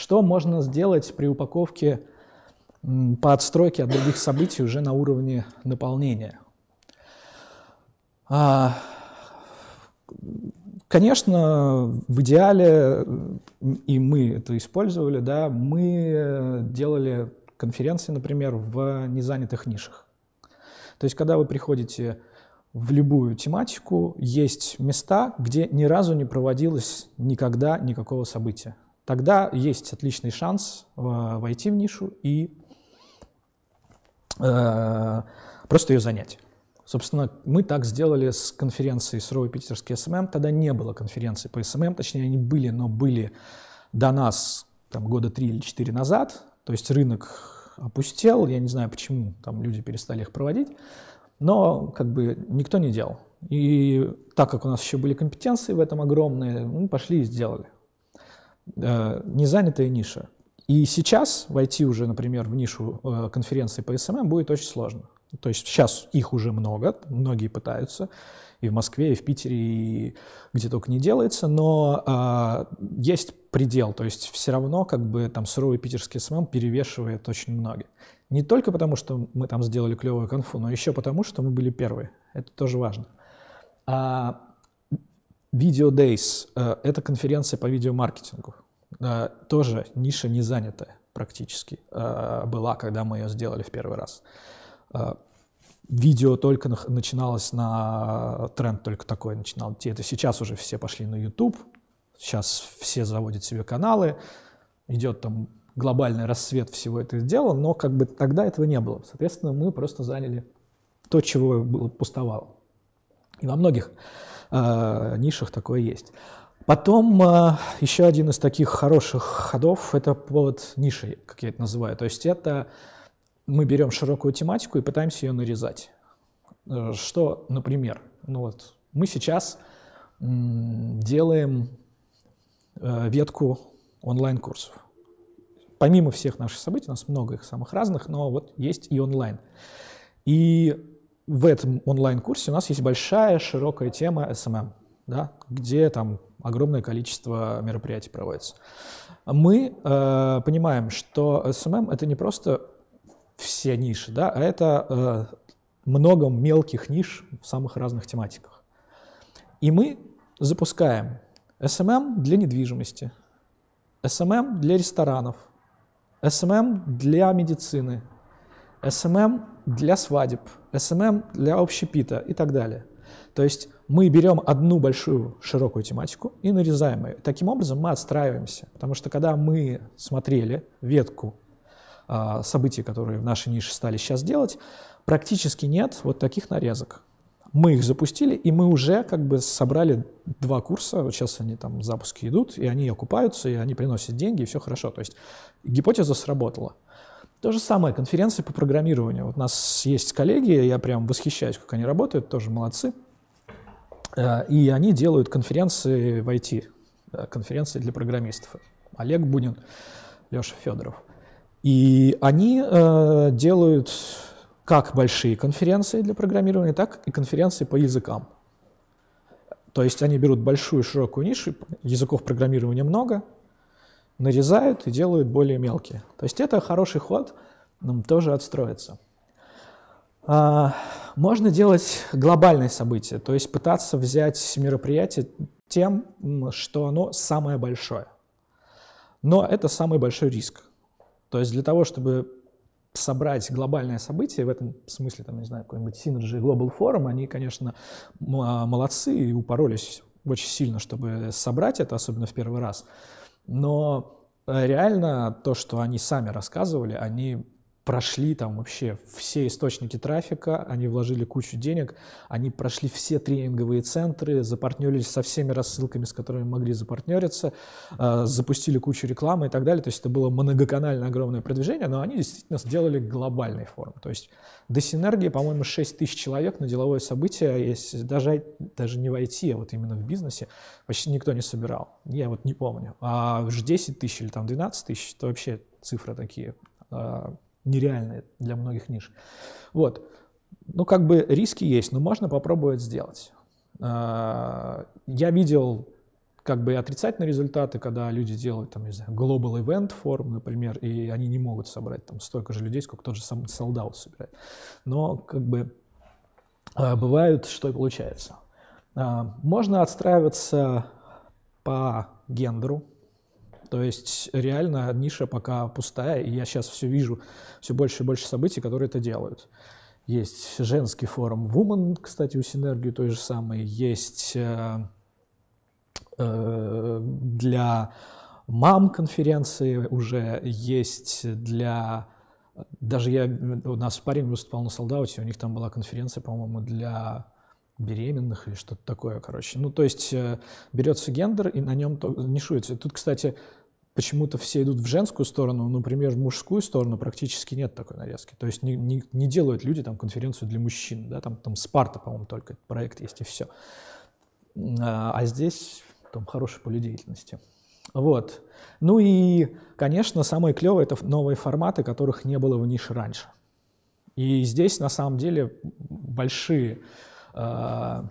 Что можно сделать при упаковке по отстройке от других событий уже на уровне наполнения? А, конечно, в идеале, и мы это использовали, да, мы делали конференции, например, в незанятых нишах. То есть, когда вы приходите в любую тематику, есть места, где ни разу не проводилось никогда никакого события. Тогда есть отличный шанс э, войти в нишу и э, просто ее занять. Собственно, мы так сделали с конференцией Суровый Питерский SMM. Тогда не было конференции по SMM, точнее, они были, но были до нас там, года три или четыре назад. То есть рынок опустел, я не знаю, почему там люди перестали их проводить, но как бы никто не делал. И так как у нас еще были компетенции в этом огромные, мы пошли и сделали. Э, незанятая ниша. И сейчас войти уже, например, в нишу э, конференции по SMM будет очень сложно. То есть сейчас их уже много, многие пытаются, и в Москве, и в Питере, и где только не делается, но э, есть предел, то есть все равно как бы там суровый питерский SMM перевешивает очень многие. Не только потому, что мы там сделали клевую конфу, но еще потому, что мы были первые. Это тоже важно. А Video Days э, — это конференция по видеомаркетингу. Э, тоже ниша не занятая практически э, была, когда мы ее сделали в первый раз. Видео только начиналось на тренд только такой начинал. Это сейчас уже все пошли на YouTube, сейчас все заводят себе каналы, идет там глобальный рассвет всего этого дела, но как бы тогда этого не было. Соответственно, мы просто заняли то, чего было пустовало. И во многих э, нишах такое есть. Потом э, еще один из таких хороших ходов – это повод ниши, как я это называю. То есть это мы берем широкую тематику и пытаемся ее нарезать. Э, что, например, ну вот мы сейчас делаем ветку онлайн-курсов. Помимо всех наших событий, у нас много их самых разных, но вот есть и онлайн. И в этом онлайн-курсе у нас есть большая, широкая тема SMM, да, где там огромное количество мероприятий проводится. Мы э, понимаем, что SMM — это не просто все ниши, да, а это э, много мелких ниш в самых разных тематиках. И мы запускаем SMM для недвижимости, SMM для ресторанов, SMM для медицины, SMM для свадеб, SMM для общепита и так далее. То есть мы берем одну большую широкую тематику и нарезаем ее. Таким образом мы отстраиваемся, потому что когда мы смотрели ветку а, событий, которые в нашей нише стали сейчас делать, практически нет вот таких нарезок. Мы их запустили, и мы уже как бы собрали два курса. Вот сейчас они там запуски идут, и они окупаются, и они приносят деньги, и все хорошо. То есть гипотеза сработала. То же самое, конференции по программированию. Вот у нас есть коллеги, я прям восхищаюсь, как они работают, тоже молодцы. Э, и они делают конференции в IT, э, конференции для программистов. Олег Бунин, Леша Федоров. И они э, делают как большие конференции для программирования, так и конференции по языкам. То есть они берут большую широкую нишу, языков программирования много, нарезают и делают более мелкие. То есть это хороший ход, нам тоже отстроиться. А, можно делать глобальные события, то есть пытаться взять мероприятие тем, что оно самое большое. Но это самый большой риск. То есть для того, чтобы собрать глобальное событие, в этом смысле, там, не знаю, какой-нибудь Synergy Global Forum, они, конечно, а, молодцы и упоролись очень сильно, чтобы собрать это, особенно в первый раз. Но э, реально то, что они сами рассказывали, они прошли там вообще все источники трафика, они вложили кучу денег, они прошли все тренинговые центры, запартнерились со всеми рассылками, с которыми могли запартнериться, э, запустили кучу рекламы и так далее. То есть это было многоканальное огромное продвижение, но они действительно сделали глобальный форум. То есть до синергии, по-моему, 6 тысяч человек на деловое событие, если даже, даже не в IT, а вот именно в бизнесе, почти никто не собирал. Я вот не помню. А уж 10 тысяч или там 12 тысяч, это вообще цифры такие а, нереальные для многих ниш. Вот. Ну, как бы риски есть, но можно попробовать сделать. А, я видел как бы отрицательные результаты, когда люди делают, там, не знаю, Global Event Forum, например, и они не могут собрать там столько же людей, сколько тот же сам солдат собирает. Но как бы а, бывает, что и получается. А, можно отстраиваться по гендеру, то есть реально ниша пока пустая, и я сейчас все вижу, все больше и больше событий, которые это делают. Есть женский форум Woman, кстати, у Синергии той же самой. Есть э, э, для мам конференции уже, есть для... Даже я, у нас парень выступал на солдате, у них там была конференция, по-моему, для беременных или что-то такое, короче. Ну, то есть э, берется гендер и на нем нишуется. Тут, кстати, почему-то все идут в женскую сторону, например, в мужскую сторону практически нет такой нарезки. То есть не, не, не делают люди там конференцию для мужчин, да, там, там Спарта, по-моему, только проект есть и все. А, а здесь там хорошее поле деятельности. Вот. Ну и, конечно, самое клевое — это новые форматы, которых не было в нише раньше. И здесь, на самом деле, большие э,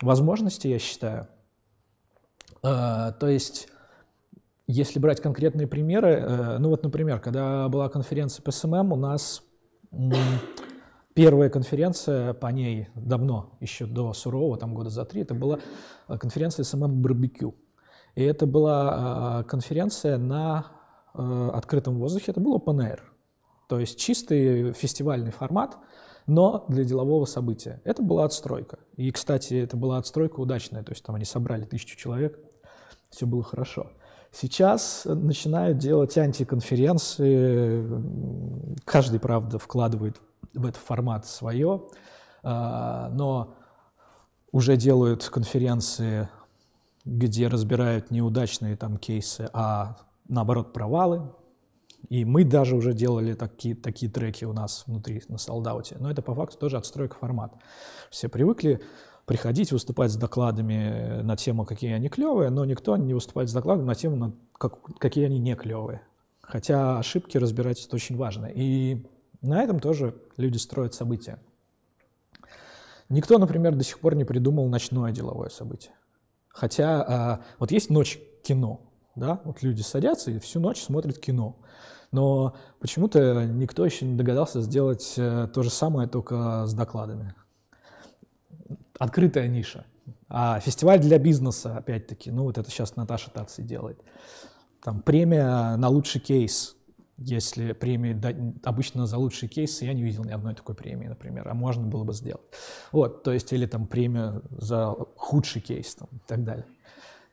возможности, я считаю. Э, то есть если брать конкретные примеры, э, ну вот, например, когда была конференция по SMM, у нас первая конференция по ней давно, еще до Сурового, там года за три, это была э, конференция СММ барбекю. И это была э, конференция на открытом воздухе, это был open air. То есть чистый фестивальный формат, но для делового события. Это была отстройка. И, кстати, это была отстройка удачная, то есть там они собрали тысячу человек, все было хорошо. Сейчас начинают делать антиконференции. Каждый, правда, вкладывает в этот формат свое, а, но уже делают конференции, где разбирают неудачные там кейсы, а наоборот провалы. И мы даже уже делали такие, такие треки у нас внутри на солдауте. Но это по факту тоже отстройка формата. Все привыкли приходить, выступать с докладами на тему, какие они клевые, но никто не выступает с докладом на тему, на как, какие они не клевые. Хотя ошибки разбирать это очень важно. И на этом тоже люди строят события. Никто, например, до сих пор не придумал ночное деловое событие. Хотя а, вот есть ночь кино, да, вот люди садятся и всю ночь смотрят кино. Но почему-то никто еще не догадался сделать э, то же самое, только с докладами открытая ниша. А фестиваль для бизнеса, опять-таки, ну вот это сейчас Наташа Таци делает. Там премия на лучший кейс. Если премии да, обычно за лучший кейс, я не видел ни одной такой премии, например, а можно было бы сделать. Вот, то есть, или там премия за худший кейс там, и так далее.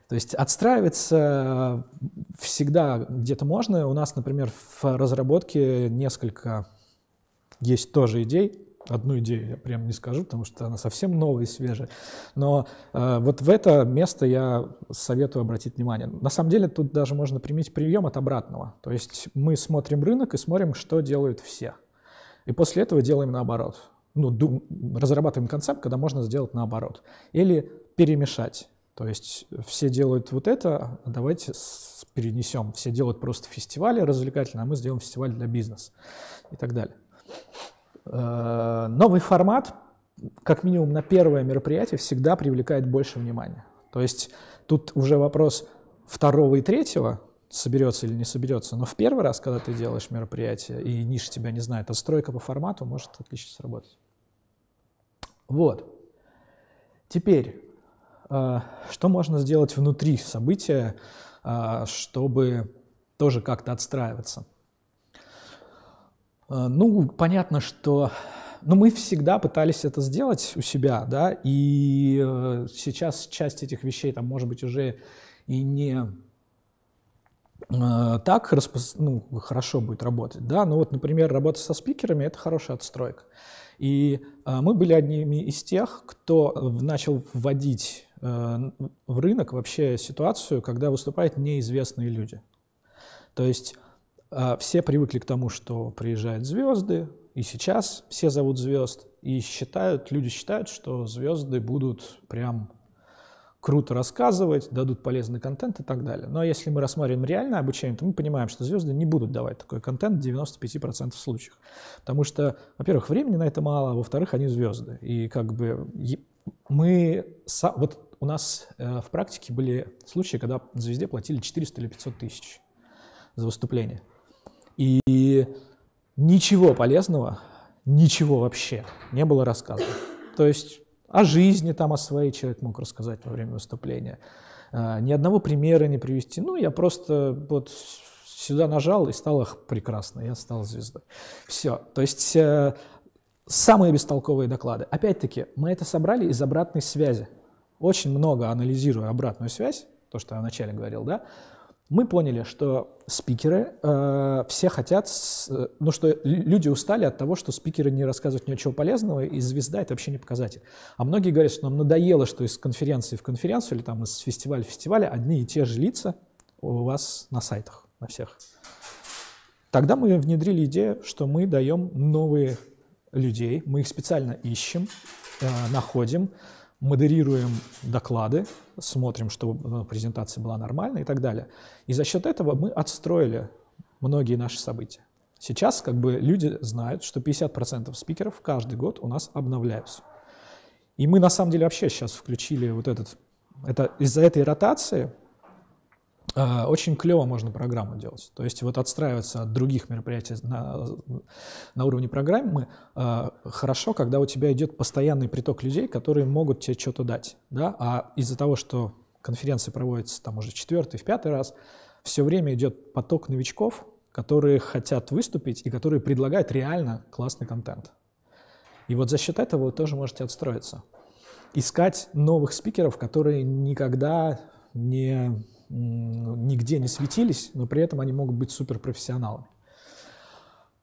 То есть отстраиваться всегда где-то можно. У нас, например, в разработке несколько есть тоже идей, одну идею я прям не скажу, потому что она совсем новая и свежая. Но э, вот в это место я советую обратить внимание. На самом деле тут даже можно применить прием от обратного. То есть мы смотрим рынок и смотрим, что делают все. И после этого делаем наоборот. Ну, дум, разрабатываем концепт, когда можно сделать наоборот. Или перемешать. То есть все делают вот это, а давайте перенесем. Все делают просто фестивали развлекательные, а мы сделаем фестиваль для бизнеса и так далее. Э, новый формат, как минимум на первое мероприятие, всегда привлекает больше внимания. То есть тут уже вопрос второго и третьего, соберется или не соберется. Но в первый раз, когда ты делаешь мероприятие, и ниша тебя не знает, отстройка по формату может отлично сработать. Вот. Теперь, э, что можно сделать внутри события, э, чтобы тоже как-то отстраиваться? Э, ну, понятно, что ну, мы всегда пытались это сделать у себя, да, и э, сейчас часть этих вещей там, может быть, уже и не э, так распос... ну, хорошо будет работать, да, но вот, например, работа со спикерами — это хорошая отстройка. И э, мы были одними из тех, кто начал вводить в рынок вообще ситуацию, когда выступают неизвестные люди. То есть а, все привыкли к тому, что приезжают звезды, и сейчас все зовут звезд, и считают, люди считают, что звезды будут прям круто рассказывать, дадут полезный контент и так далее. Но если мы рассматриваем реальное обучение, то мы понимаем, что звезды не будут давать такой контент в 95% случаев. Потому что, во-первых, времени на это мало, а во-вторых, они звезды. И как бы мы... Вот у нас э, в практике были случаи, когда звезде платили 400 или 500 тысяч за выступление. И ничего полезного, ничего вообще не было рассказано. То есть о жизни там, о своей человек мог рассказать во время выступления. Э, ни одного примера не привести. Ну, я просто вот сюда нажал и стало прекрасно, я стал звездой. Все. То есть э, самые бестолковые доклады. Опять-таки, мы это собрали из обратной связи. Очень много анализируя обратную связь, то, что я вначале говорил, да, мы поняли, что спикеры э, все хотят, э, ну что люди устали от того, что спикеры не рассказывают ничего полезного, и звезда это вообще не показатель. А многие говорят, что нам надоело, что из конференции в конференцию или там из фестиваля в фестивале одни и те же лица у вас на сайтах, на всех. Тогда мы внедрили идею, что мы даем новые людей, мы их специально ищем, э, находим, модерируем доклады, смотрим, чтобы презентация была нормальной и так далее. И за счет этого мы отстроили многие наши события. Сейчас как бы люди знают, что 50% спикеров каждый год у нас обновляются. И мы на самом деле вообще сейчас включили вот этот, это из-за этой ротации очень клево можно программу делать. То есть вот отстраиваться от других мероприятий на, на уровне программы а, хорошо, когда у тебя идет постоянный приток людей, которые могут тебе что-то дать. Да? А из-за того, что конференция проводится там уже четвертый, в пятый раз, все время идет поток новичков, которые хотят выступить и которые предлагают реально классный контент. И вот за счет этого вы тоже можете отстроиться. Искать новых спикеров, которые никогда не нигде не светились, но при этом они могут быть суперпрофессионалами.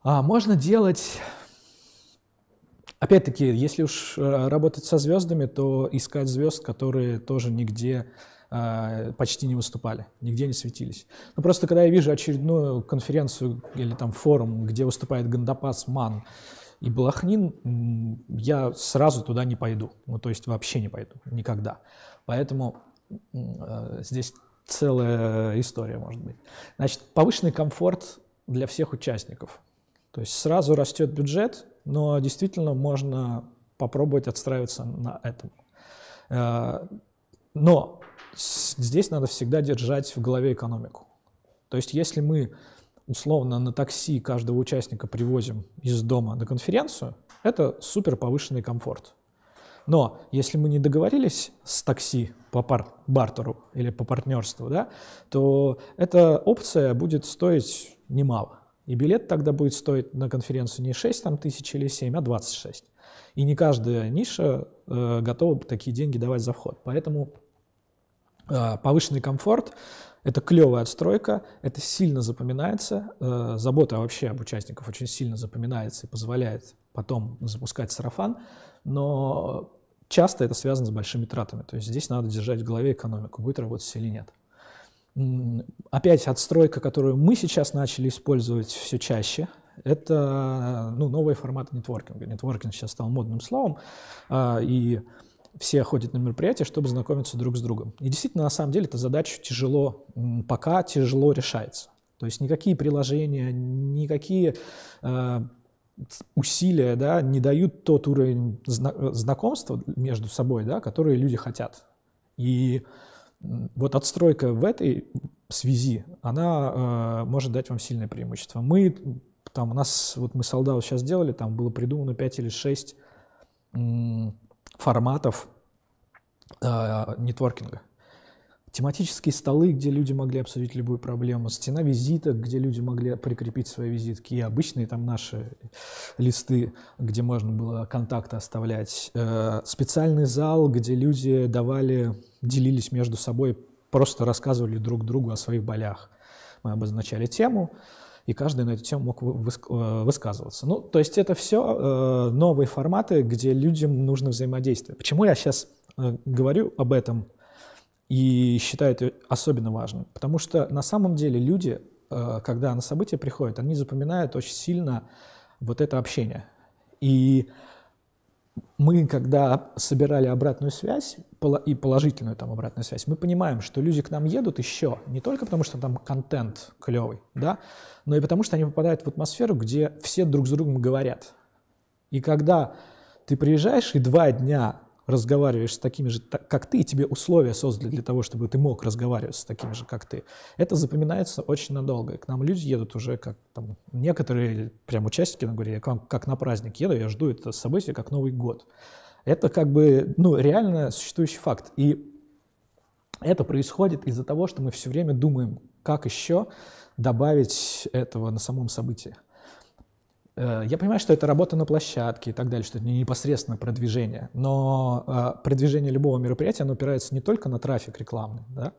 А можно делать, опять-таки, если уж э, работать со звездами, то искать звезд, которые тоже нигде э, почти не выступали, нигде не светились. Ну, просто когда я вижу очередную конференцию или там форум, где выступает Гандапас, Ман и Балахнин, я сразу туда не пойду. Ну, то есть вообще не пойду, никогда. Поэтому э, здесь целая история может быть. Значит, повышенный комфорт для всех участников. То есть сразу растет бюджет, но действительно можно попробовать отстраиваться на этом. Э, но здесь надо всегда держать в голове экономику. То есть если мы условно на такси каждого участника привозим из дома на конференцию, это супер повышенный комфорт. Но если мы не договорились с такси по пар бартеру или по партнерству, да, то эта опция будет стоить немало. И билет тогда будет стоить на конференцию не 6 там, тысяч или 7, а 26. И не каждая ниша э, готова такие деньги давать за вход. Поэтому э, повышенный комфорт – это клевая отстройка, это сильно запоминается. Э, забота вообще об участниках очень сильно запоминается и позволяет потом запускать сарафан. Но часто это связано с большими тратами. То есть здесь надо держать в голове экономику, будет работать или нет. Опять отстройка, которую мы сейчас начали использовать все чаще, это ну, новые форматы нетворкинга. Нетворкинг сейчас стал модным словом, а, и все ходят на мероприятия, чтобы знакомиться друг с другом. И действительно, на самом деле, эта задача тяжело, пока тяжело решается. То есть никакие приложения, никакие а, усилия да, не дают тот уровень знакомства между собой, да, который люди хотят. И вот отстройка в этой связи, она э, может дать вам сильное преимущество. Мы, там, у нас, вот мы солдат сейчас сделали, там было придумано 5 или 6 форматов э, нетворкинга тематические столы, где люди могли обсудить любую проблему, стена визиток, где люди могли прикрепить свои визитки, и обычные там наши листы, где можно было контакты оставлять, э, специальный зал, где люди давали, делились между собой, просто рассказывали друг другу о своих болях. Мы обозначали тему, и каждый на эту тему мог э, высказываться. Ну, то есть это все э, новые форматы, где людям нужно взаимодействие. Почему я сейчас говорю об этом? И считаю это особенно важным. Потому что на самом деле люди, э, когда на события приходят, они запоминают очень сильно вот это общение. И мы, когда собирали обратную связь и положительную там обратную связь, мы понимаем, что люди к нам едут еще не только потому, что там контент клевый, да, но и потому, что они попадают в атмосферу, где все друг с другом говорят. И когда ты приезжаешь и два дня разговариваешь с такими же, как ты, и тебе условия создали для того, чтобы ты мог разговаривать с такими же, как ты, это запоминается очень надолго. И к нам люди едут уже как там, некоторые прям участники, на говорю, я как, как на праздник еду, я жду это событие как Новый год. Это как бы, ну, реально существующий факт. И это происходит из-за того, что мы все время думаем, как еще добавить этого на самом событии. Э, я понимаю, что это работа на площадке и так далее, что это не непосредственно продвижение, но э, продвижение любого мероприятия, оно опирается не только на трафик рекламный, да,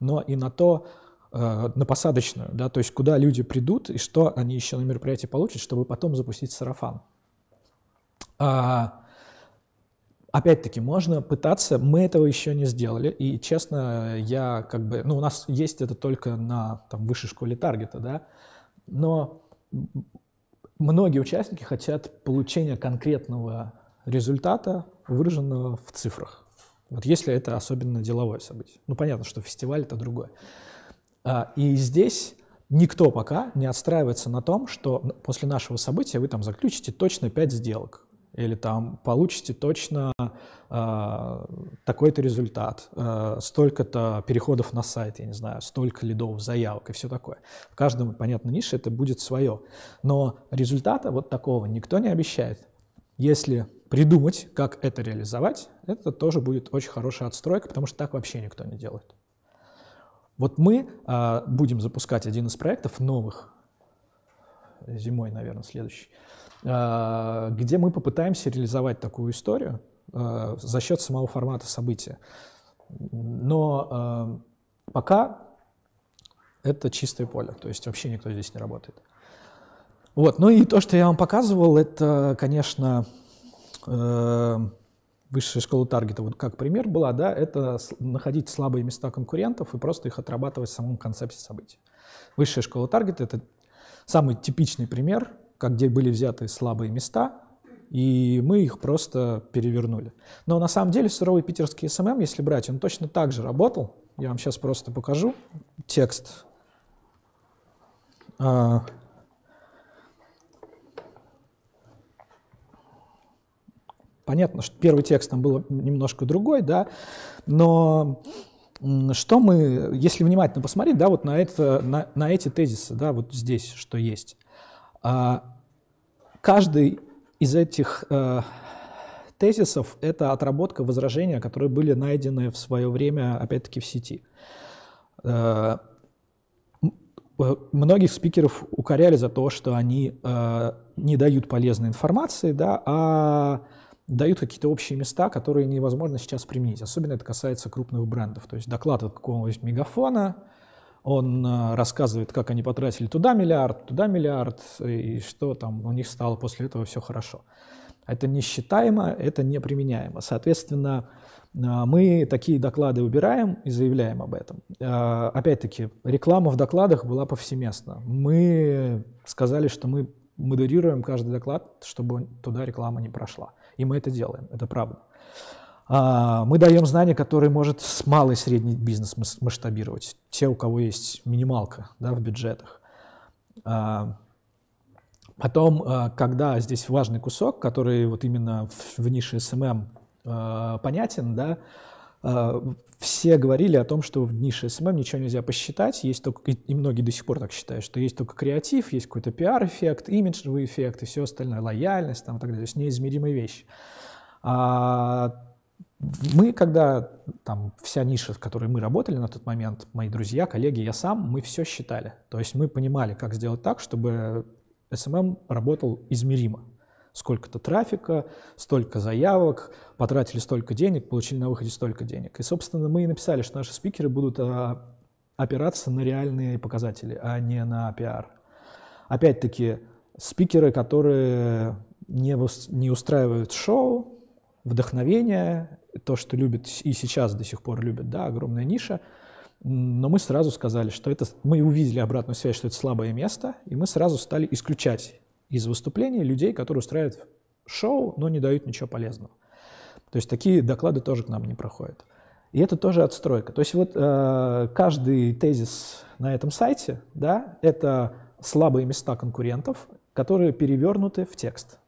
но и на то, э, на посадочную, да, то есть куда люди придут и что они еще на мероприятии получат, чтобы потом запустить сарафан. А, Опять-таки, можно пытаться, мы этого еще не сделали, и, честно, я как бы, ну, у нас есть это только на там, высшей школе таргета, да, но многие участники хотят получения конкретного результата, выраженного в цифрах. Вот если это особенно деловое событие. Ну, понятно, что фестиваль — это другое. А, и здесь никто пока не отстраивается на том, что после нашего события вы там заключите точно 5 сделок или там получите точно э, такой-то результат, э, столько-то переходов на сайт, я не знаю, столько лидов, заявок и все такое. В каждом, понятно, нише это будет свое. Но результата вот такого никто не обещает. Если придумать, как это реализовать, это тоже будет очень хорошая отстройка, потому что так вообще никто не делает. Вот мы э, будем запускать один из проектов новых, зимой, наверное, следующий, где мы попытаемся реализовать такую историю а, за счет самого формата события. Но а, пока это чистое поле, то есть вообще никто здесь не работает. Вот, ну и то, что я вам показывал, это, конечно, высшая школа таргета, вот как пример была, да, это находить слабые места конкурентов и просто их отрабатывать в самом концепте событий. Высшая школа таргета — это самый типичный пример как где были взяты слабые места, и мы их просто перевернули. Но на самом деле суровый питерский СММ, если брать, он точно так же работал. Я вам сейчас просто покажу текст. А, понятно, что первый текст там был немножко другой, да, но что мы, если внимательно посмотреть, да, вот на, это, на, на эти тезисы, да, вот здесь, что есть. А, каждый из этих э, тезисов — это отработка возражения, которые были найдены в свое время, опять-таки, в сети. Э, э, многих спикеров укоряли за то, что они э, не дают полезной информации, да, а дают какие-то общие места, которые невозможно сейчас применить. Особенно это касается крупных брендов. То есть доклад от какого-нибудь мегафона — он э, рассказывает, как они потратили туда миллиард, туда миллиард, и что там у них стало после этого все хорошо. Это несчитаемо, это неприменяемо. Соответственно, э, мы такие доклады убираем и заявляем об этом. Э, опять-таки, реклама в докладах была повсеместна. Мы сказали, что мы модерируем каждый доклад, чтобы туда реклама не прошла. И мы это делаем, это правда. А, мы даем знания, которые может малый и средний бизнес масштабировать. Те, у кого есть минималка да, в бюджетах. А, потом, а, когда здесь важный кусок, который вот именно в нише SMM понятен, да, все говорили о том, что в нише SMM ничего нельзя посчитать, есть только, и многие до сих пор так считают, что есть только креатив, есть какой-то пиар-эффект, имиджевый эффект и все остальное, лояльность там, и так далее, то есть неизмеримые вещи. Мы, когда там вся ниша, в которой мы работали на тот момент, мои друзья, коллеги, я сам, мы все считали. То есть мы понимали, как сделать так, чтобы SMM работал измеримо. Сколько-то трафика, столько заявок, потратили столько денег, получили на выходе столько денег. И, собственно, мы и написали, что наши спикеры будут а, опираться на реальные показатели, а не на пиар. Опять-таки, спикеры, которые не, не устраивают шоу, вдохновение, то, что любят и сейчас до сих пор любят, да, огромная ниша. Но мы сразу сказали, что это, мы увидели обратную связь, что это слабое место, и мы сразу стали исключать из выступлений людей, которые устраивают шоу, но не дают ничего полезного. То есть такие доклады тоже к нам не проходят. И это тоже отстройка. То есть вот э, каждый тезис на этом сайте, да, это слабые места конкурентов, которые перевернуты в текст.